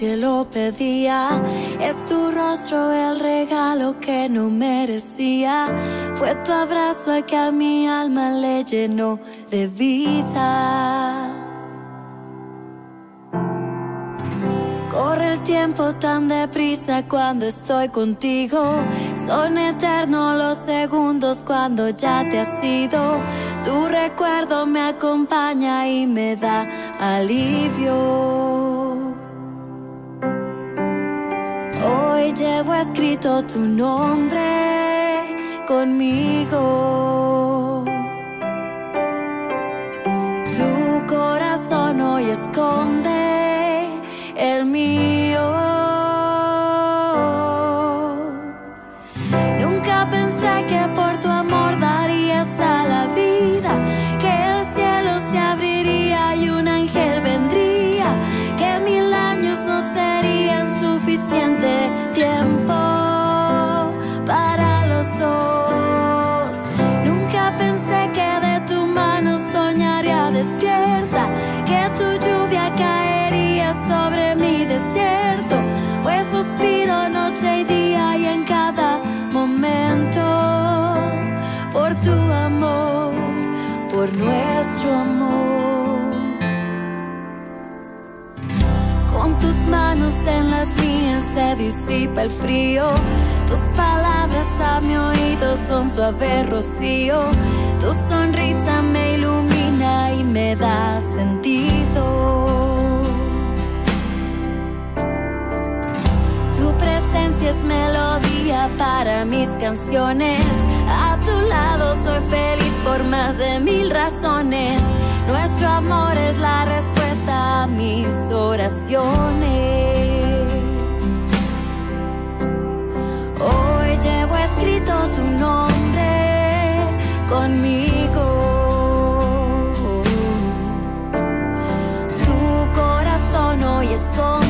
cielo pedía. Es tu rostro el regalo que no merecía. Fue tu abrazo el que a mi alma le llenó de vida. Corre el tiempo tan deprisa cuando estoy contigo. Son eternos los segundos cuando ya te has ido. Tu recuerdo me acompaña y me da alivio. Llevo escrito tu nombre conmigo. Tu corazón hoy esconde el mío. Nuestro amor. Con tus manos en las mías se disipa el frío. Tus palabras a mi oído son suave rocío. Tu sonrisa me ilumina y me da sentido. Tu presencia es melodía para mis canciones. A tu lado soy feliz por más de mil razones. Nuestro amor es la respuesta a mis oraciones. Hoy llevo escrito tu nombre conmigo. Tu corazón hoy esconde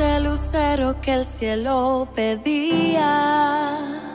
el lucero que el cielo pedía.